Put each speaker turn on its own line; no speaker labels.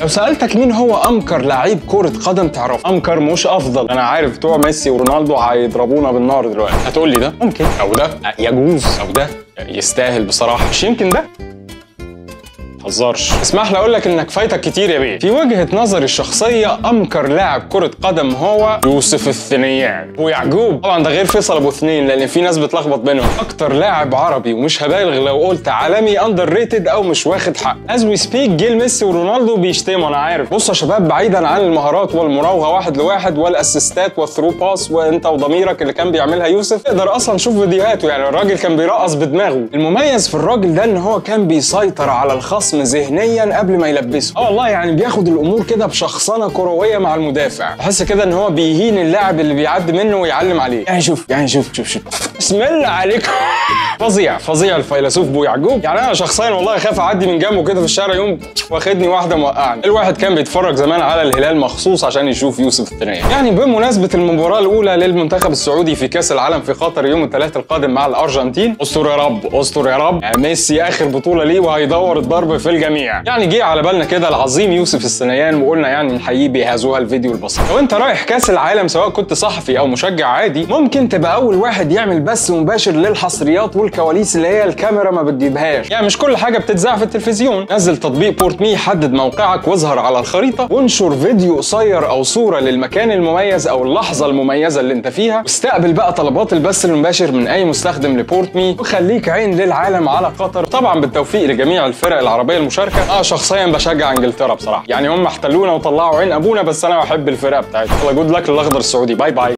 لو سألتك مين هو أمكر لعيب كرة قدم تعرف؟ أمكر مش أفضل. أنا عارف بتوع ميسي ورونالدو هيضربونا بالنار دلوقتي. هتقول لي ده؟ ممكن. أو ده؟ يجوز. أو ده؟ يستاهل بصراحة. مش يمكن ده؟ تهزرش. اسمح لي أقول لك إنك فايتك كتير يا بيه. في وجهة نظري الشخصية أمكر لاعب كرة قدم هو يوسف الثنيان. بو يعقوب. طبعا ده غير فيصل أبو اثنين لأن في ناس بتلخبط بينهم. أكتر لاعب عربي ومش هبالغ لو قلت عالمي underrated أو مش واخد حق as we speak جيل ميسي ورونالدو بيشتموا أنا عارف. بصوا يا شباب بعيدا عن المهارات والمراوغة واحد لواحد والأسيستات وال through pass وأنت وضميرك اللي كان بيعملها يوسف. تقدر أصلا تشوف فيديوهاته يعني الراجل كان بيرقص بدماغه. المميز في الراجل ده إن هو كان بيسيطر على الخصم. ذهنيا قبل ما يلبسه. آه والله يعني بياخد الأمور كده بشخصنة كروية مع المدافع. بحس كده إن هو بيهين اللاعب اللي بيعدي منه ويعلم عليه. يعني شوف يعني شوف شوف شوف. بسم الله عليكم. فظيع فظيع الفيلسوف بو يعقوب. يعني أنا شخصيا والله أخاف أعدي من جنبه كده في الشارع يوم واخدني واحدة موقعني الواحد كان بيتفرج زمان على الهلال مخصوص عشان يشوف يوسف الثنيان يعني بمناسبة المباراة الأولى للمنتخب السعودي في كأس العالم في قطر يوم الثلاثاء القادم مع الأرجنتين استر يا رب استر يا رب. ميسي آخر بطولة ليه وهيدور الضرب في الجميع. يعني جه على بالنا كده العظيم يوسف الثنيان وقلنا يعني نحييه بهذا الفيديو البسيط لو أنت رايح كأس العالم سواء كنت صحفي أو مشجع عادي ممكن تبقى أول واحد يعمل بث مباشر للحصريات والكواليس اللي هي الكاميرا ما بتجيبهاش. يعني مش كل حاجة بتتذاع في التلفزيون. نزل تطبيق Port Me حدد موقعك واظهر على الخريطة وانشر فيديو قصير أو صورة للمكان المميز أو اللحظة المميزة اللي أنت فيها. واستقبل بقى طلبات البث المباشر من أي مستخدم ل Port Me وخليك عين للعالم على قطر. طبعا بالتوفيق لجميع الفرق العربية المشاركة. آه شخصيا بشجع إنجلترا بصراحة. يعني هم احتلونا وطلعوا عين أبونا بس أنا بحب الفرقه بتاعتنا يلا good luck للأخضر السعودي. bye bye